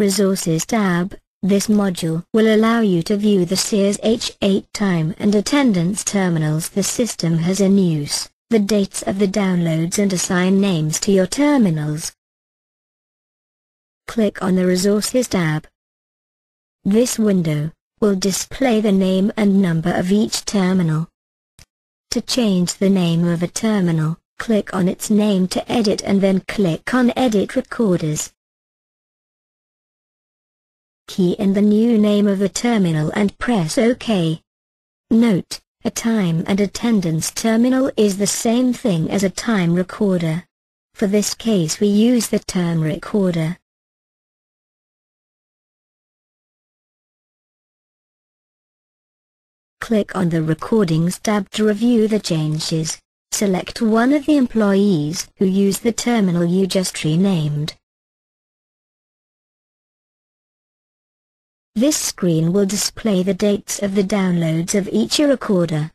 Resources tab, this module will allow you to view the Sears H8 time and attendance terminals the system has in use, the dates of the downloads and assign names to your terminals. Click on the Resources tab. This window will display the name and number of each terminal. To change the name of a terminal, click on its name to edit and then click on Edit Recorders. Key in the new name of the terminal and press OK. Note, a time and attendance terminal is the same thing as a time recorder. For this case we use the term recorder. Click on the Recordings tab to review the changes. Select one of the employees who use the terminal you just renamed. This screen will display the dates of the downloads of each recorder.